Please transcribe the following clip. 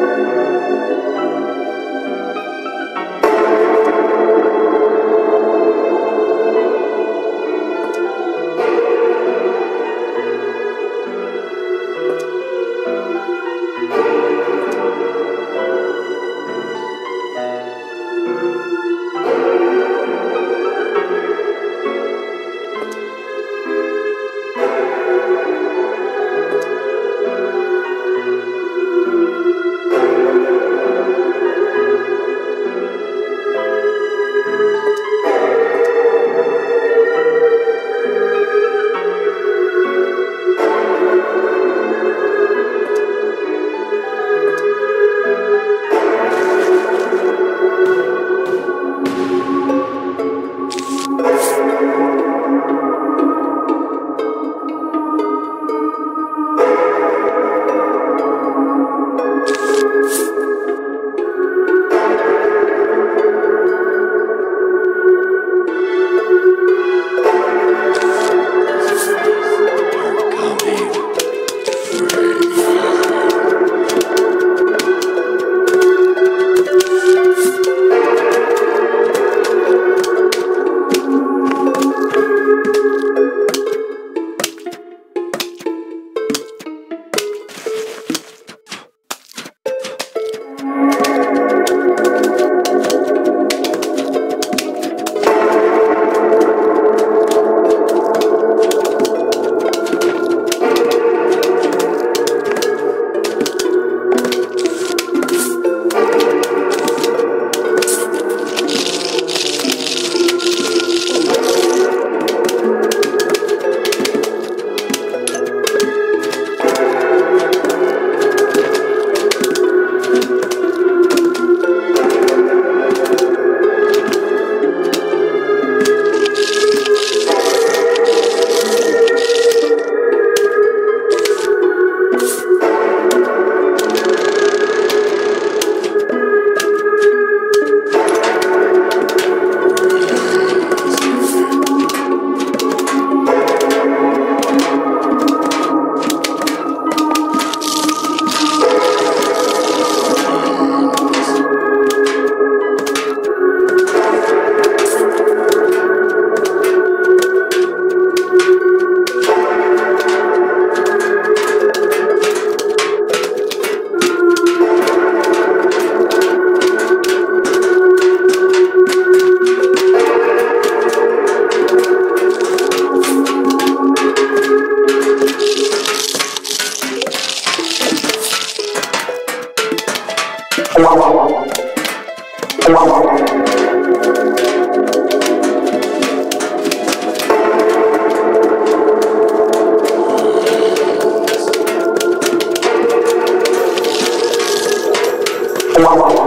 Música Thank